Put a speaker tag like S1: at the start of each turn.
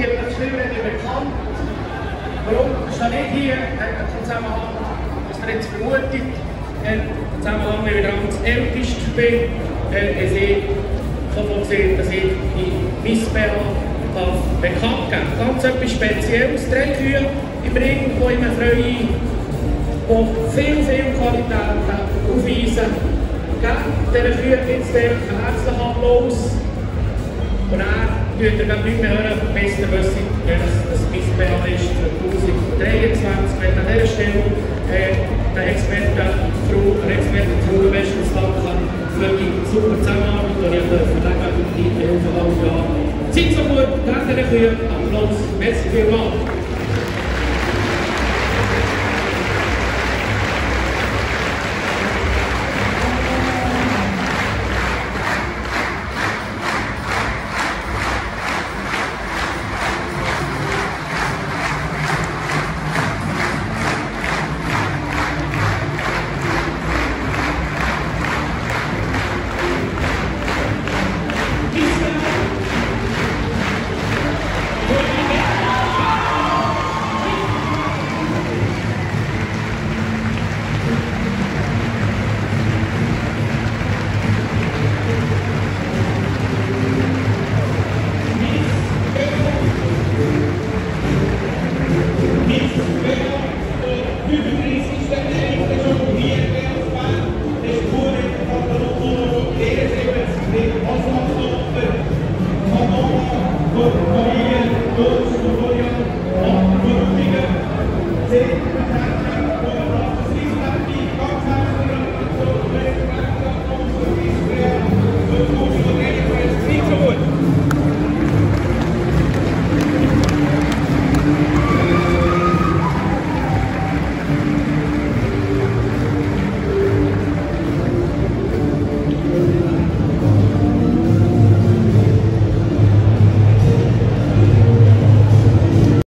S1: gibt es viel bekannt. Warum stehe ich hier? Hat einen Zusammenhang, was ihr jetzt vermutet. Einen Zusammenhang, weil ich ganz ältest bin. Ich sehe, davon gesehen, dass ich die Missbehör bekannt geben Ganz etwas Spezielles. Drei Kühe im Ring, die ich mir freue, die viel, viel Qualität aufweisen. Diesen Kühen gibt es einen herzlichen Applaus. Und dann tut ihr dann nicht mehr hören, am besten wissen, welches das Missbehör ist 2023. Wenn an dieser Stelle äh, der Experte, der Experte Frau bestens danken für die super Zusammenarbeit, die ich verlegen die Hilfe Jahre. Seid so gut, danke dafür, Applaus, merci vielmals.